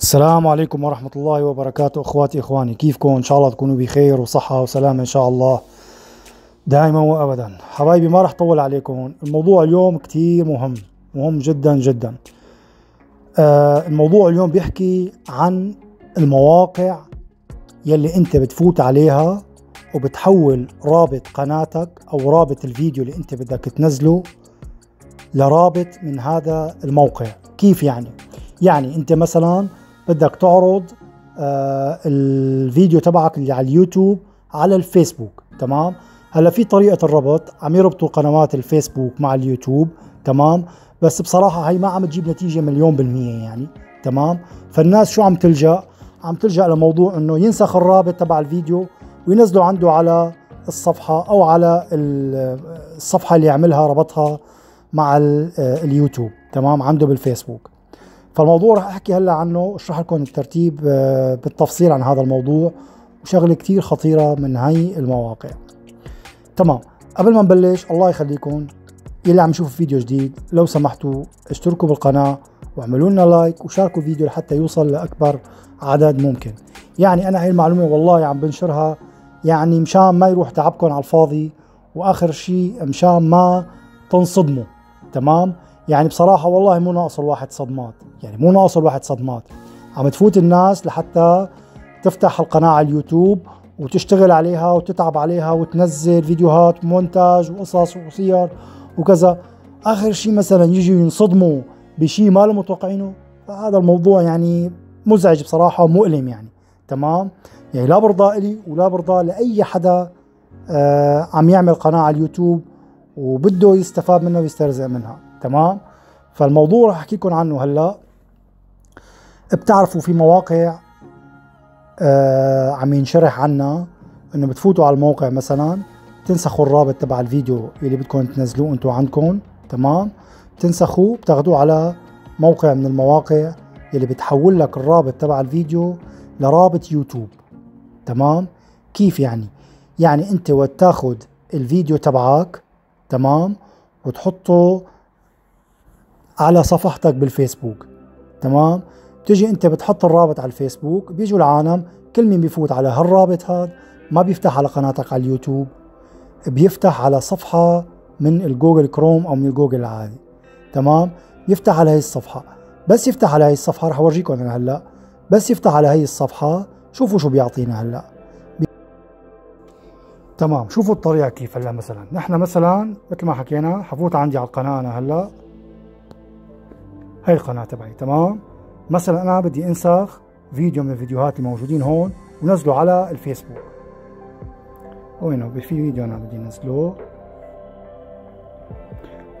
السلام عليكم ورحمة الله وبركاته أخواتي إخواني. كيفكم؟ إن شاء الله تكونوا بخير وصحة وسلامة إن شاء الله. دائما وابدا. حبايبي ما راح طول عليكم. الموضوع اليوم كتير مهم مهم جدا جدا. آه الموضوع اليوم بيحكي عن المواقع يلي أنت بتفوت عليها وبتحول رابط قناتك أو رابط الفيديو اللي أنت بدك تنزله لرابط من هذا الموقع. كيف يعني؟ يعني أنت مثلا بدك تعرض آه الفيديو تبعك اللي على اليوتيوب على الفيسبوك تمام؟ هلا في طريقة الربط عم يربطوا قنوات الفيسبوك مع اليوتيوب تمام؟ بس بصراحة هي ما عم تجيب نتيجة مليون بالمية يعني تمام؟ فالناس شو عم تلجأ؟ عم تلجأ لموضوع إنه ينسخ الرابط تبع الفيديو وينزله عنده على الصفحة أو على الصفحة اللي يعملها ربطها مع اليوتيوب تمام؟ عنده بالفيسبوك. فالموضوع رح أحكي هلأ عنه أشرح لكم الترتيب بالتفصيل عن هذا الموضوع. وشغله كثير خطيرة من هاي المواقع. تمام. قبل ما نبلش الله يخليكم يلي عم يشوف فيديو جديد لو سمحتوا اشتركوا بالقناة واعملوا لنا لايك وشاركوا الفيديو لحتى يوصل لأكبر عدد ممكن. يعني أنا هاي المعلومة والله عم بنشرها يعني مشان ما يروح تعبكم على الفاضي وآخر شيء مشان ما تنصدموا. تمام. يعني بصراحة والله مو ناقص الواحد صدمات. يعني مو ناقص الواحد صدمات. عم تفوت الناس لحتى تفتح القناة على اليوتيوب وتشتغل عليها وتتعب عليها وتنزل فيديوهات ومونتاج وقصص وصير وكذا. آخر شيء مثلا يجوا ينصدموا بشيء ما لهم متوقعينه فهذا الموضوع يعني مزعج بصراحة ومؤلم يعني. تمام؟ يعني لا برضى لي ولا برضى لأي حدا آه عم يعمل قناة على اليوتيوب وبده يستفاد منها ويسترزق منها. تمام؟ فالموضوع رح احكي لكم عنه هلأ. بتعرفوا في مواقع آه عم ينشرح عنها إنه بتفوتوا على الموقع مثلا تنسخوا الرابط تبع الفيديو اللي بدكم تنزلوه أنتم عندكم تمام؟ بتنسخوه بتاخذوه على موقع من المواقع اللي بتحول لك الرابط تبع الفيديو لرابط يوتيوب تمام؟ كيف يعني؟ يعني انت وتاخذ الفيديو تبعك تمام؟ وتحطه على صفحتك بالفيسبوك. تمام؟ تجي انت بتحط الرابط على الفيسبوك بيجوا العالم كل مين بيفوت على هالرابط هذا ما بيفتح على قناتك على اليوتيوب بيفتح على صفحة من الجوجل كروم أو من الجوجل العادي. تمام؟ يفتح على هي الصفحة. بس يفتح على هي الصفحة رح أورجيكم أنا هلأ. بس يفتح على هي الصفحة شوفوا شو بيعطينا هلأ. بي... تمام؟ شوفوا الطريقة كيف هلأ مثلا. نحن مثلا مثل ما حكينا حفوت عندي على القناة أنا هلأ. هاي القناة تبعي تمام؟ مثلا أنا بدي أنسخ فيديو من الفيديوهات الموجودين هون ونزله على الفيسبوك. وينه؟ في فيديو أنا بدي انزله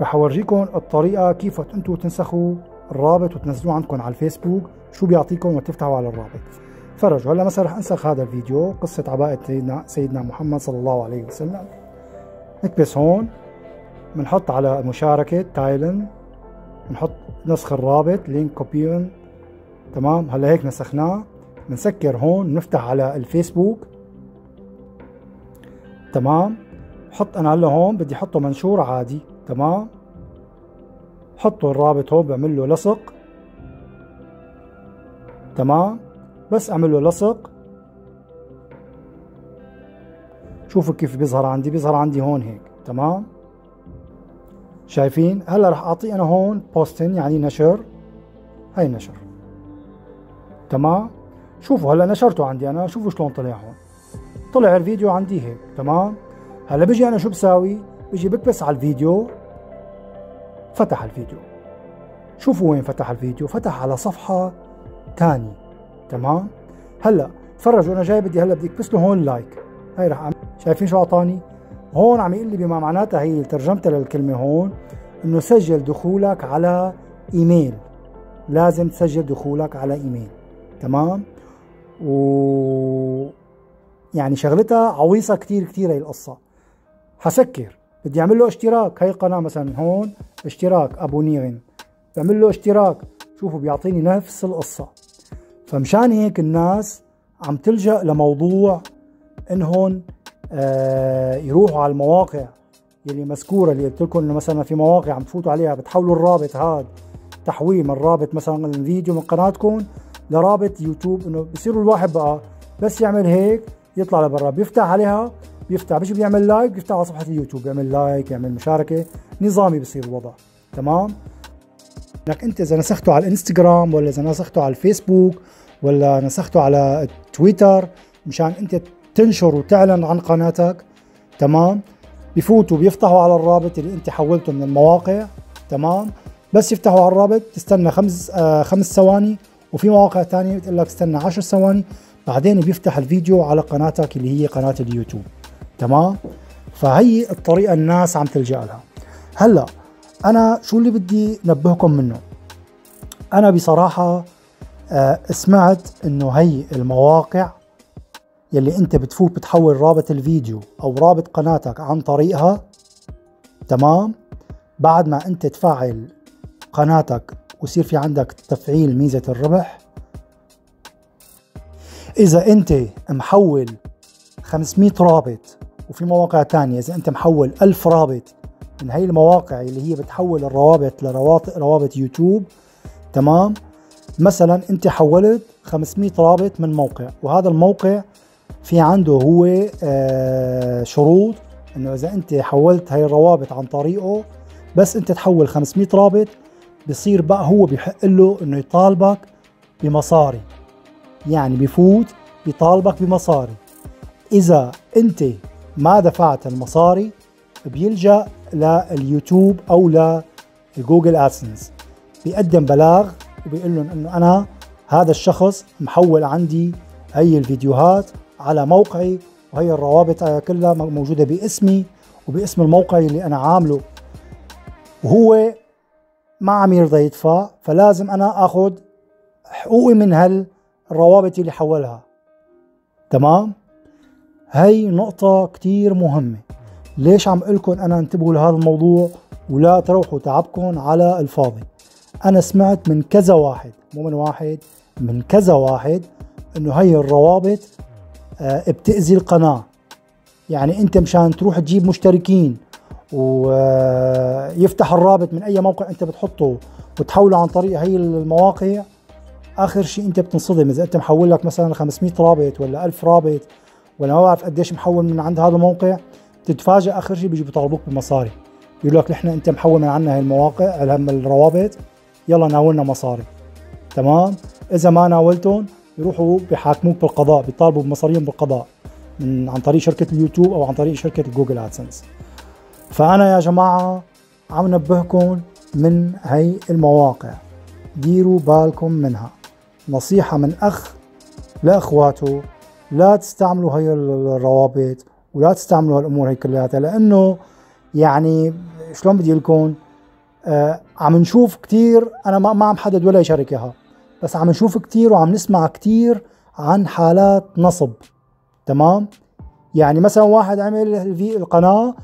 رح أورجيكم الطريقة كيف أنتم تنسخوا الرابط وتنزلوه عندكم على الفيسبوك شو بيعطيكم وتفتحوا على الرابط. فرجوا هلأ مثلا رح أنسخ هذا الفيديو قصة عباءة سيدنا, سيدنا محمد صلى الله عليه وسلم. نكبس هون بنحط على مشاركة Teilen بنحط نسخ الرابط Link kopieren تمام؟ هلا هيك نسخناه. بنسكر هون نفتح على الفيسبوك. تمام؟ بحط أنا هلا هون بدي أحطه منشور عادي. تمام؟ حطوا الرابط هون بعمل له لصق. تمام؟ بس أعمل له لصق. شوفوا كيف بيظهر عندي. بيظهر عندي هون هيك. تمام؟ شايفين؟ هلا رح اعطيه أنا هون بوستن يعني نشر. هاي نشر. تمام؟ شوفوا هلا نشرته عندي أنا. شوفوا شلون طلع هون. طلع الفيديو عندي هيك. تمام؟ هلا بيجي أنا شو بساوي؟ بيجي بكبس على الفيديو. فتح الفيديو. شوفوا وين فتح الفيديو. فتح على صفحة تانية تمام؟ هلا تفرجوا أنا جاي بدي هلا بدي أكبس له هون لايك هاي رح أعمل. شايفين شو أعطاني؟ هون عم يقول لي بما معناتها هي ترجمتها للكلمة هون إنه سجل دخولك على إيميل. لازم تسجل دخولك على إيميل. تمام؟ و يعني شغلتها عويصة كتير كتير هي القصة. حسكر. بدي أعمل له اشتراك. هي القناة مثلا هون اشتراك أبو نيغن. بعمل له اشتراك. شوفوا بيعطيني نفس القصة. فمشان هيك الناس عم تلجأ لموضوع انهم يروحوا على المواقع يلي مذكورة اللي قلت لكم إنه مثلا في مواقع عم تفوتوا عليها بتحولوا الرابط هذا تحويل من رابط مثلا الفيديو من قناتكم لرابط يوتيوب إنه بصير الواحد بقى بس يعمل هيك يطلع لبرا بيفتح عليها بيفتح بيجي بيعمل like بيفتح على صفحة اليوتيوب بيعمل like يعمل مشاركة نظامي بصير الوضع تمام؟ إنك أنت إذا نسخته على الإنستغرام ولا إذا نسخته على الفيسبوك ولا نسخته على تويتر مشان أنت تنشر وتعلن عن قناتك. تمام؟ بفوتوا بيفتحوا على الرابط اللي انت حولته من المواقع. تمام؟ بس يفتحوا على الرابط تستنى خمس آه خمس ثواني. وفي مواقع تانية بتقول لك استنى 10 ثواني. بعدين بيفتح الفيديو على قناتك اللي هي قناة اليوتيوب. تمام؟ فهي الطريقة الناس عم تلجأ لها. هلأ أنا شو اللي بدي نبهكم منه؟ أنا بصراحة آه سمعت إنه هي المواقع يلي انت بتفوت بتحول رابط الفيديو أو رابط قناتك عن طريقها تمام؟ بعد ما انت تفعل قناتك ويصير في عندك تفعيل ميزة الربح إذا انت محول 500 رابط وفي مواقع تانية إذا انت محول 1000 رابط من هي المواقع اللي هي بتحول الروابط لروابط روابط يوتيوب تمام؟ مثلا انت حولت 500 رابط من موقع وهذا الموقع في عنده هو آه شروط إنه إذا أنت حولت هاي الروابط عن طريقه بس أنت تحول 500 رابط بصير بقى هو بيحق له إنه يطالبك بمصاري. يعني بفوت بيطالبك بمصاري. إذا أنت ما دفعت المصاري بيلجأ لليوتيوب أو لجوجل آدسنس. بيقدم بلاغ وبيقول لهم إنه أنا هذا الشخص محول عندي هي الفيديوهات على موقعي وهي الروابط كلها موجودة باسمي وباسم الموقع اللي أنا عامله. وهو ما عم يرضى يدفع فلازم أنا أخذ حقوقي من هالروابط اللي حولها. تمام؟ هي نقطة كتير مهمة. ليش عم لكم أنا انتبهوا لهذا الموضوع ولا تروحوا تعبكم على الفاضي؟ أنا سمعت من كذا واحد مو من واحد من كذا واحد إنه هي الروابط بتأذي القناة. يعني أنت مشان تروح تجيب مشتركين ويفتح الرابط من أي موقع أنت بتحطه وتحوله عن طريق هي المواقع آخر شيء أنت بتنصدم. إذا أنت محول لك مثلا 500 رابط ولا 1000 رابط ولا ما بعرف قديش محول من عند هذا الموقع تتفاجئ آخر شيء بيجي بيطالبوك بمصاري. بيقول لك نحن أنت محول من عنا هاي المواقع الروابط يلا ناولنا مصاري. تمام؟ إذا ما ناولتهم يروحوا بيحاكموك بالقضاء بيطالبوا بمصاريهم بالقضاء من عن طريق شركة اليوتيوب أو عن طريق شركة جوجل آدسنس. فأنا يا جماعة عم نبهكم من هي المواقع. ديروا بالكم منها. نصيحة من أخ لأخواته لا تستعملوا هي الروابط ولا تستعملوا هالأمور هي كلياتها لأنه يعني شلون بدي لكم آه عم نشوف كتير أنا ما, ما عم حدد ولا شركة بس عم نشوف كتير وعم نسمع كتير عن حالات نصب. تمام؟ يعني مثلا واحد عمل في القناة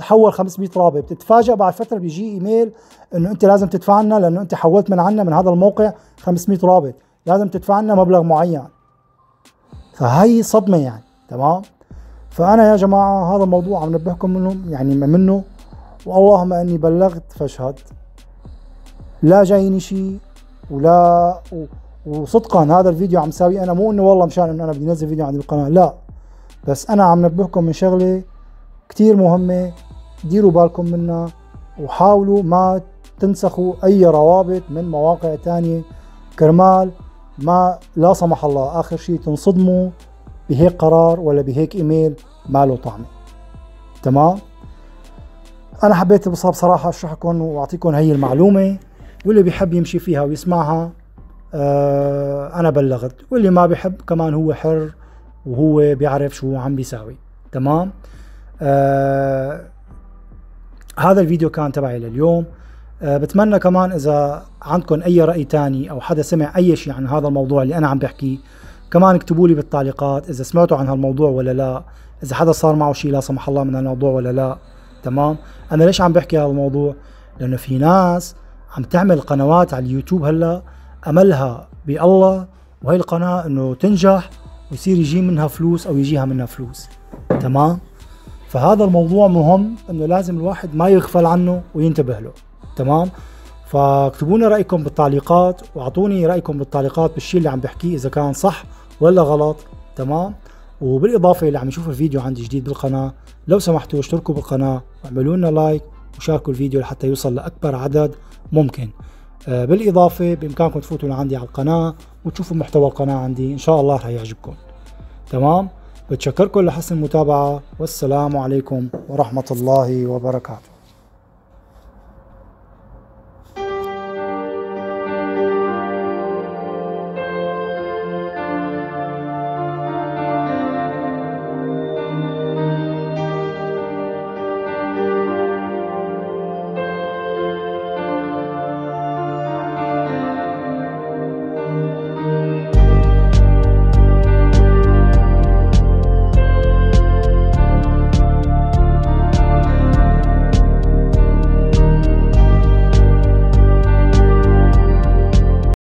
حول 500 رابط بتتفاجئ بعد فترة بيجي إيميل إنه أنت لازم تدفع لنا لأنه أنت حولت من عنا من هذا الموقع 500 رابط لازم تدفع لنا مبلغ معين. فهي صدمة يعني. تمام؟ فأنا يا جماعة هذا الموضوع عم نبهكم منه يعني منه. واللهم إني بلغت فاشهد لا جايني شيء ولا وصدقا هذا الفيديو عم ساوي أنا مو إنه والله مشان إنه أنا بدي أنزل فيديو عند القناة لا. بس أنا عم نبهكم من شغلة كتير مهمة ديروا بالكم منها وحاولوا ما تنسخوا أي روابط من مواقع تانية. كرمال ما لا سمح الله آخر شيء تنصدموا بهيك قرار ولا بهيك إيميل ما له طعمه تمام؟ أنا حبيت بصراحة اشرح لكم وأعطيكم هي المعلومة. واللي بيحب يمشي فيها ويسمعها آه أنا بلغت. واللي ما بيحب كمان هو حر وهو بيعرف شو عم بيساوي. تمام؟ آه هذا الفيديو كان تبعي لليوم. آه بتمنى كمان إذا عندكم أي رأي تاني أو حدا سمع أي شيء عن هذا الموضوع اللي أنا عم بحكيه كمان اكتبوا لي بالتعليقات إذا سمعتوا عن هالموضوع ولا لا. إذا حدا صار معه شيء لا سمح الله من هالموضوع ولا لا. تمام؟ أنا ليش عم بحكي هذا الموضوع؟ لأنه في ناس عم تعمل قنوات على اليوتيوب هلا أملها بالله وهي القناة إنه تنجح ويصير يجي منها فلوس أو يجيها منها فلوس. تمام؟ فهذا الموضوع مهم إنه لازم الواحد ما يغفل عنه وينتبه له. تمام؟ فاكتبوا لنا رأيكم بالتعليقات واعطوني رأيكم بالتعليقات بالشيء اللي عم بحكيه إذا كان صح ولا غلط. تمام؟ وبالإضافة اللي عم يشوف الفيديو عندي جديد بالقناة لو سمحتوا اشتركوا بالقناة واعملوا لنا لايك وشاركوا الفيديو لحتى يوصل لأكبر عدد ممكن. آه، بالإضافة بإمكانكم تفوتوا لعندي على القناة وتشوفوا محتوى القناة عندي. إن شاء الله رح يعجبكم. تمام؟ بتشكركم لحسن المتابعة. والسلام عليكم ورحمة الله وبركاته.